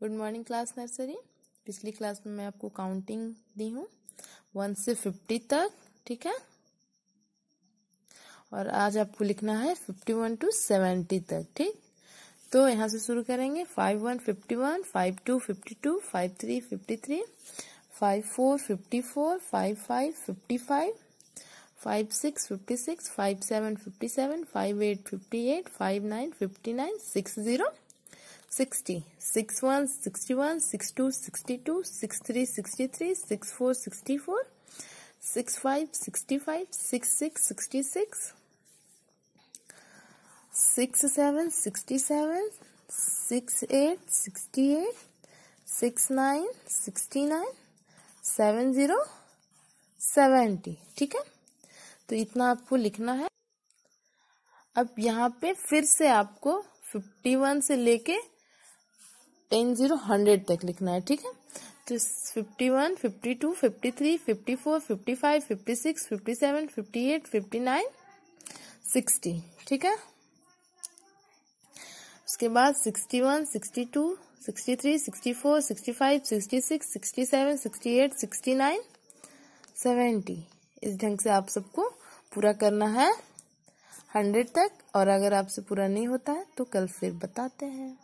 Good morning class nursery. पिछली class में मैं आपको काउंटिंग दी हूँ। वन से फिफ्टी तक, ठीक है? और आज आपको लिखना है फिफ्टी वन टू सेवेंटी तक, ठीक? तो यहाँ से शुरू करेंगे। Five one fifty one, five two fifty two, five three fifty three, five four fifty four, five five fifty five five six fifty six, five seven fifty seven, five eight fifty eight, five nine fifty nine, six zero. Sixty six one sixty one six two sixty two six seven sixty seven six eight sixty eight six nine sixty nine seven zero seventy ठीक है? तो इतना आपको लिखना है। अब यहाँ पे फिर से आपको फिफ्टी वन से लेके टेन ज़ीरो हंड्रेड तक लिखना है, ठीक है? तो fifty one, fifty two, fifty three, fifty four, fifty five, fifty six, fifty seven, fifty eight, fifty nine, sixty, ठीक है? उसके बाद sixty one, sixty two, sixty three, sixty four, sixty five, sixty six, sixty seven, sixty eight, sixty nine, seventy. इस ढंग से आप सबको पूरा करना है हंड्रेड तक, और अगर आपसे पूरा नहीं होता है तो कल फिर बताते हैं।